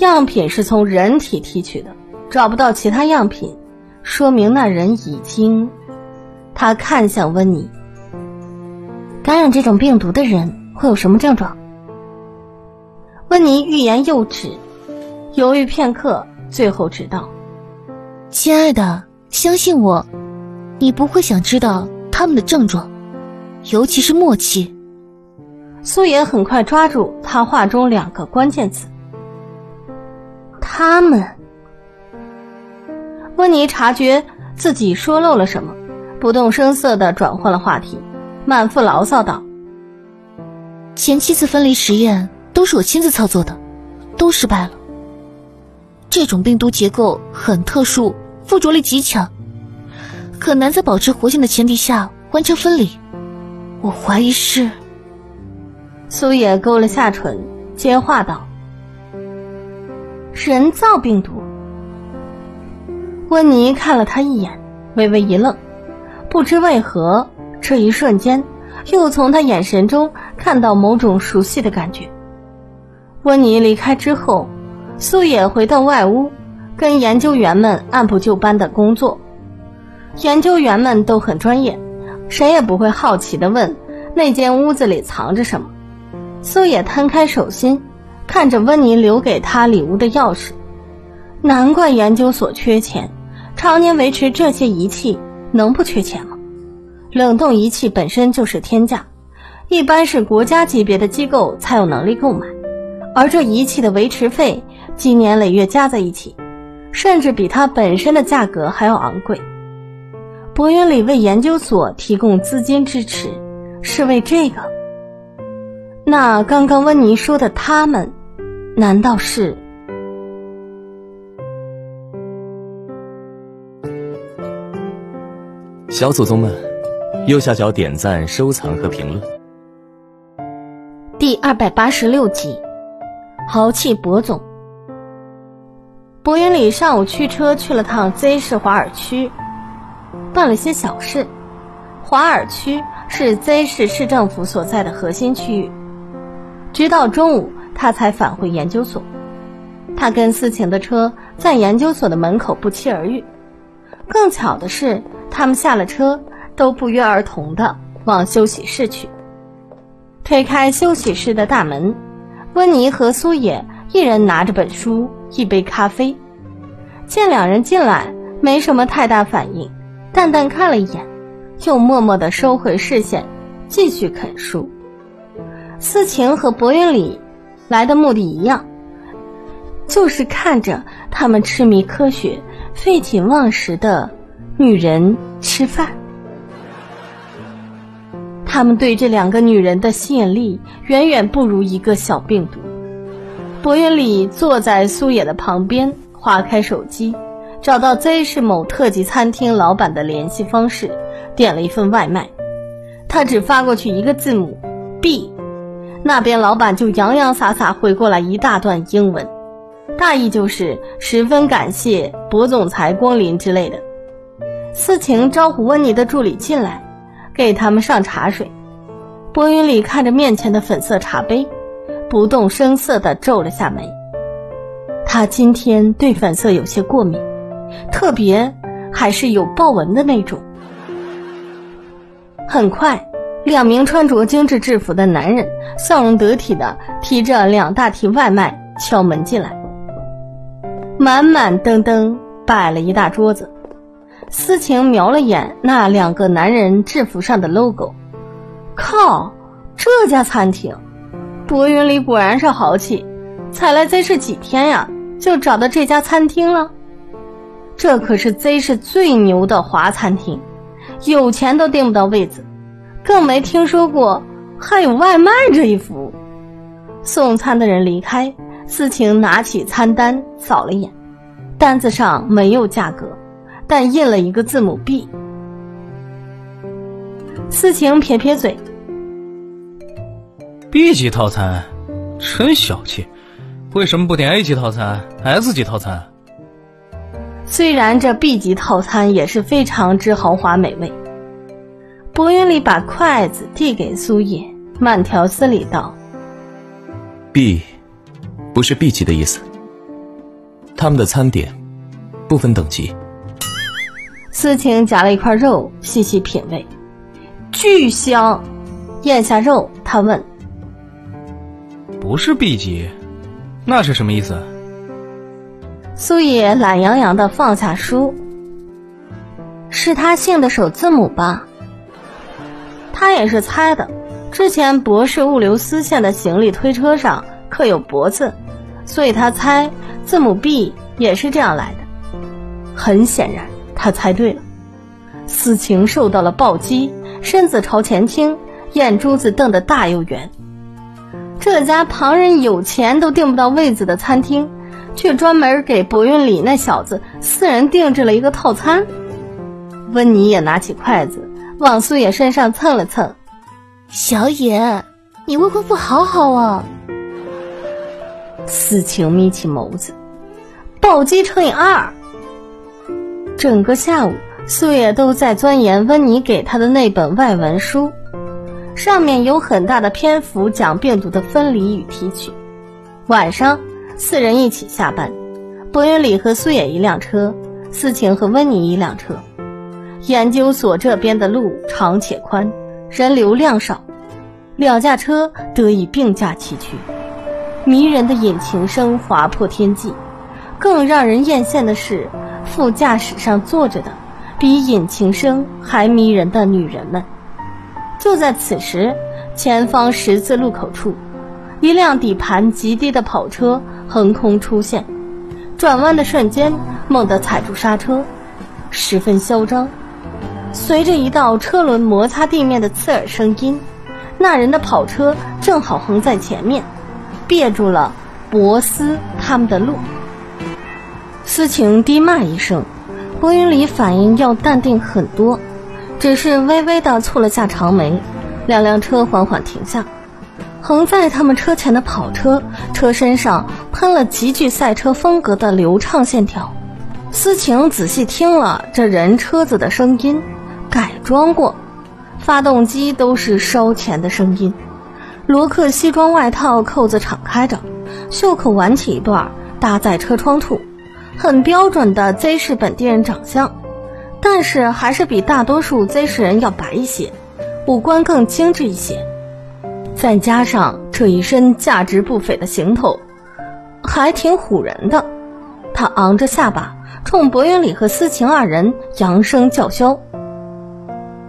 样品是从人体提取的，找不到其他样品，说明那人已经……他看向温妮，感染这种病毒的人会有什么症状？温妮欲言又止，犹豫片刻，最后只道：“亲爱的，相信我，你不会想知道他们的症状，尤其是默契。”苏妍很快抓住他话中两个关键词：“他们。”温妮察觉自己说漏了什么，不动声色的转换了话题，满腹牢骚道：“前七次分离实验都是我亲自操作的，都失败了。这种病毒结构很特殊，附着力极强，很难在保持活性的前提下完成分离。我怀疑是……”苏野勾了下唇，接话道：“人造病毒。”温妮看了他一眼，微微一愣，不知为何，这一瞬间又从他眼神中看到某种熟悉的感觉。温妮离开之后，苏野回到外屋，跟研究员们按部就班的工作。研究员们都很专业，谁也不会好奇的问那间屋子里藏着什么。苏野摊开手心，看着温妮留给他礼物的钥匙，难怪研究所缺钱，常年维持这些仪器能不缺钱吗？冷冻仪器本身就是天价，一般是国家级别的机构才有能力购买，而这仪器的维持费，经年累月加在一起，甚至比它本身的价格还要昂贵。博云里为研究所提供资金支持，是为这个。那刚刚温妮说的他们，难道是？小祖宗们，右下角点赞、收藏和评论。第二百八十六集，豪气博总。博云里上午驱车去了趟 Z 市华尔区，办了些小事。华尔区是 Z 市市政府所在的核心区域。直到中午，他才返回研究所。他跟思晴的车在研究所的门口不期而遇。更巧的是，他们下了车，都不约而同的往休息室去。推开休息室的大门，温妮和苏野一人拿着本书，一杯咖啡。见两人进来，没什么太大反应，淡淡看了一眼，又默默的收回视线，继续啃书。思晴和薄云里来的目的一样，就是看着他们痴迷科学、废寝忘食的女人吃饭。他们对这两个女人的吸引力远远不如一个小病毒。薄云里坐在苏野的旁边，划开手机，找到 Z 市某特级餐厅老板的联系方式，点了一份外卖。他只发过去一个字母 B。那边老板就洋洋洒洒回过来一大段英文，大意就是十分感谢博总裁光临之类的。思晴招呼温妮的助理进来，给他们上茶水。薄云里看着面前的粉色茶杯，不动声色地皱了下眉。他今天对粉色有些过敏，特别还是有豹纹的那种。很快。两名穿着精致制服的男人，笑容得体的提着两大提外卖敲门进来，满满登登摆了一大桌子。思晴瞄了眼那两个男人制服上的 logo，靠，这家餐厅，薄云里果然是豪气，才来 Z 市几天呀，就找到这家餐厅了。这可是 Z 市最牛的华餐厅，有钱都订不到位子。更没听说过还有外卖这一服务。送餐的人离开，思晴拿起餐单扫了眼，单子上没有价格，但印了一个字母 B。思晴撇撇嘴：“B 级套餐，真小气，为什么不点 A 级套餐、S 级套餐？”虽然这 B 级套餐也是非常之豪华美味。博云里把筷子递给苏叶，慢条斯理道：“，B，不是 B 级的意思。他们的餐点不分等级。思晴夹了一块肉，细细品味，巨香。咽下肉，他问：“不是 B 级，那是什么意思？”苏野懒洋洋的放下书，是他姓的首字母吧？他也是猜的。之前博士物流司线的行李推车上刻有“博”字，所以他猜字母 B 也是这样来的。很显然，他猜对了。思晴受到了暴击，身子朝前倾，眼珠子瞪得大又圆。这家旁人有钱都订不到位子的餐厅。却专门给博云里那小子私人定制了一个套餐。温妮也拿起筷子往苏野身上蹭了蹭。小野，你未婚夫好好啊。思晴眯起眸子，暴击乘以二。整个下午，苏野都在钻研温妮给他的那本外文书，上面有很大的篇幅讲病毒的分离与提取。晚上。四人一起下班，博云里和苏野一辆车，思晴和温妮一辆车。研究所这边的路长且宽，人流量少，两架车得以并驾齐驱。迷人的引擎声划破天际，更让人艳羡的是副驾驶上坐着的比引擎声还迷人的女人们。就在此时，前方十字路口处，一辆底盘极低的跑车。横空出现，转弯的瞬间，猛地踩住刹车，十分嚣张。随着一道车轮摩擦地面的刺耳声音，那人的跑车正好横在前面，别住了博斯他们的路。思晴低骂一声，博云里反应要淡定很多，只是微微的蹙了下长眉。两辆车缓缓停下。横在他们车前的跑车车身上喷了极具赛车风格的流畅线条。思晴仔细听了这人车子的声音，改装过，发动机都是烧钱的声音。罗克西装外套扣子敞开着，袖口挽起一段搭在车窗处，很标准的 Z 市本地人长相，但是还是比大多数 Z 市人要白一些，五官更精致一些。再加上这一身价值不菲的行头，还挺唬人的。他昂着下巴，冲博云里和思晴二人扬声叫嚣：“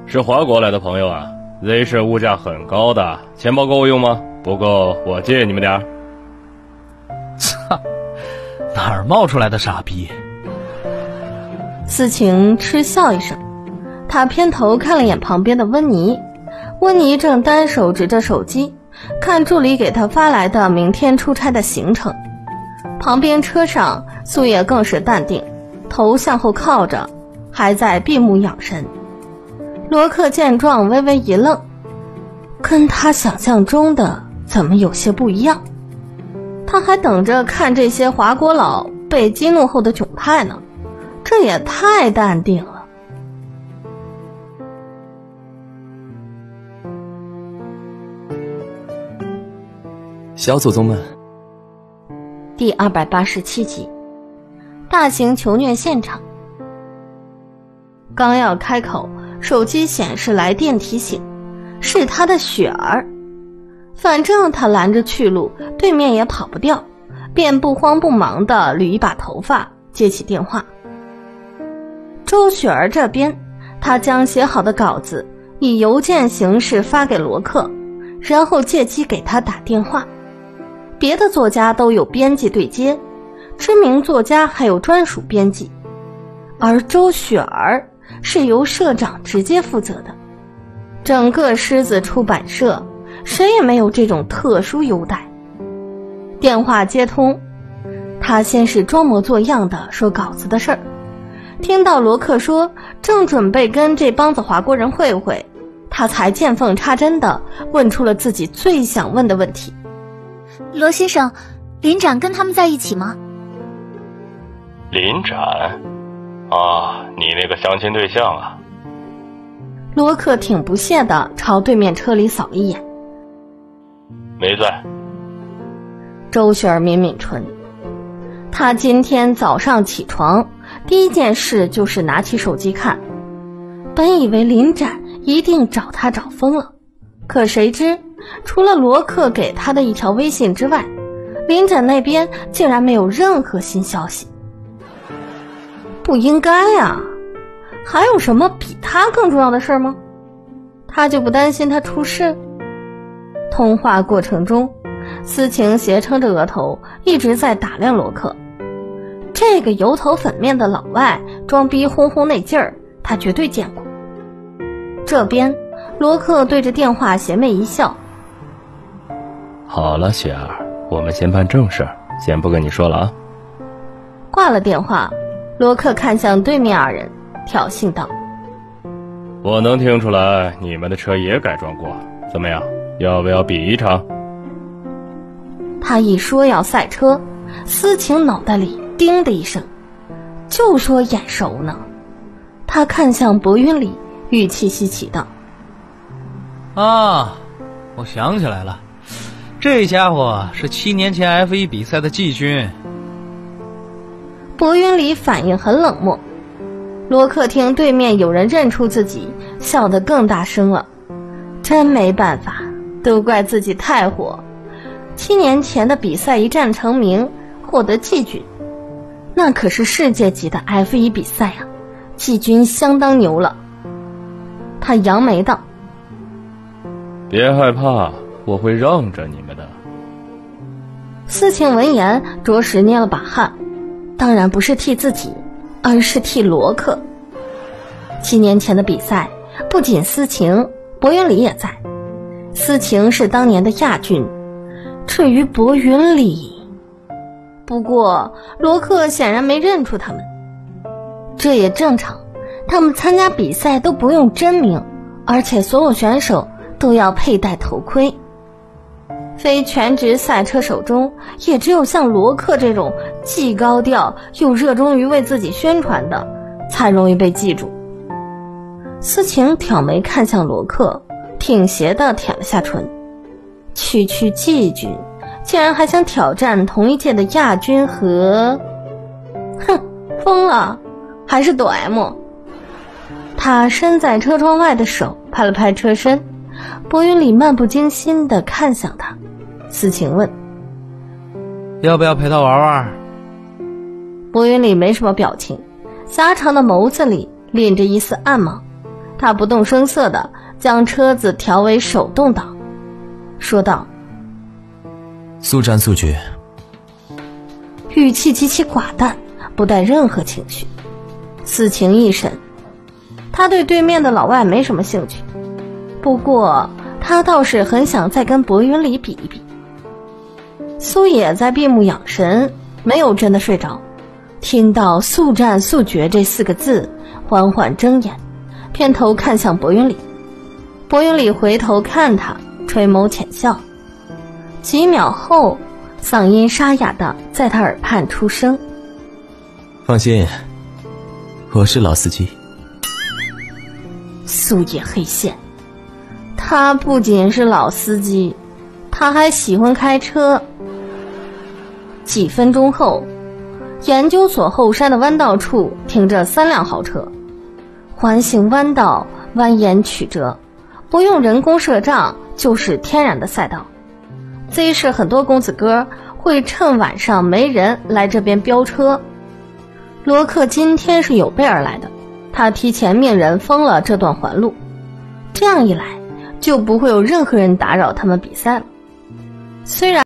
是华国来的朋友啊！Z 市物价很高的，钱包够我用吗？不够，我借你们点儿。”操！哪儿冒出来的傻逼？思晴嗤笑一声，他偏头看了眼旁边的温妮。温妮正单手指着手机，看助理给他发来的明天出差的行程。旁边车上，苏叶更是淡定，头向后靠着，还在闭目养神。罗克见状微微一愣，跟他想象中的怎么有些不一样？他还等着看这些华国佬被激怒后的窘态呢，这也太淡定了。小祖宗们，第二百八十七集，大型求虐现场。刚要开口，手机显示来电提醒，是他的雪儿。反正他拦着去路，对面也跑不掉，便不慌不忙的捋一把头发，接起电话。周雪儿这边，他将写好的稿子以邮件形式发给罗克，然后借机给他打电话。别的作家都有编辑对接，知名作家还有专属编辑，而周雪儿是由社长直接负责的。整个狮子出版社谁也没有这种特殊优待。电话接通，他先是装模作样的说稿子的事儿，听到罗克说正准备跟这帮子华国人会会，他才见缝插针的问出了自己最想问的问题。罗先生，林展跟他们在一起吗？林展，啊，你那个相亲对象啊。罗克挺不屑的朝对面车里扫了一眼，没在。周雪儿抿抿唇。她今天早上起床，第一件事就是拿起手机看。本以为林展一定找他找疯了，可谁知，除了罗克给他的一条微信之外，林展那边竟然没有任何新消息。不应该呀，还有什么比他更重要的事吗？他就不担心他出事？通话过程中，思晴斜撑着额头，一直在打量罗克。这个油头粉面的老外装逼哄哄那劲儿，他绝对见过。这边，罗克对着电话邪魅一笑：“好了，雪儿，我们先办正事，先不跟你说了啊。”挂了电话，罗克看向对面二人，挑衅道：“我能听出来，你们的车也改装过，怎么样？要不要比一场？”他一说要赛车，思晴脑袋里。叮的一声，就说眼熟呢。他看向薄云里，语气稀奇道：“啊，我想起来了，这家伙是七年前 F 一比赛的季军。”薄云里反应很冷漠。罗克听对面有人认出自己，笑得更大声了。真没办法，都怪自己太火。七年前的比赛一战成名，获得季军。那可是世界级的 F 一比赛啊，季军相当牛了。他扬眉道：“别害怕，我会让着你们的。”思晴闻言着实捏了把汗，当然不是替自己，而是替罗克。七年前的比赛，不仅思晴，薄云里也在。思晴是当年的亚军，至于薄云里。不过，罗克显然没认出他们，这也正常。他们参加比赛都不用真名，而且所有选手都要佩戴头盔。非全职赛车手中，也只有像罗克这种既高调又热衷于为自己宣传的，才容易被记住。思晴挑眉看向罗克，挺斜的舔了下唇，区区季军。竟然还想挑战同一届的亚军和，哼，疯了，还是抖 M。他伸在车窗外的手拍了拍车身，薄云里漫不经心的看向他，思晴问：“要不要陪他玩玩？”薄云里没什么表情，狭长的眸子里敛着一丝暗芒。他不动声色的将车子调为手动挡，说道。速战速决，语气极其寡淡，不带任何情绪。此情一审，他对对面的老外没什么兴趣，不过他倒是很想再跟薄云里比一比。苏野在闭目养神，没有真的睡着，听到“速战速决”这四个字，缓缓睁眼，偏头看向薄云里。薄云里回头看他，垂眸浅笑。几秒后，嗓音沙哑的在他耳畔出声：“放心，我是老司机。”素野黑线，他不仅是老司机，他还喜欢开车。几分钟后，研究所后山的弯道处停着三辆豪车，环形弯道蜿蜒曲折，不用人工设障就是天然的赛道。Z 市很多公子哥会趁晚上没人来这边飙车。罗克今天是有备而来的，他提前命人封了这段环路，这样一来就不会有任何人打扰他们比赛了。虽然。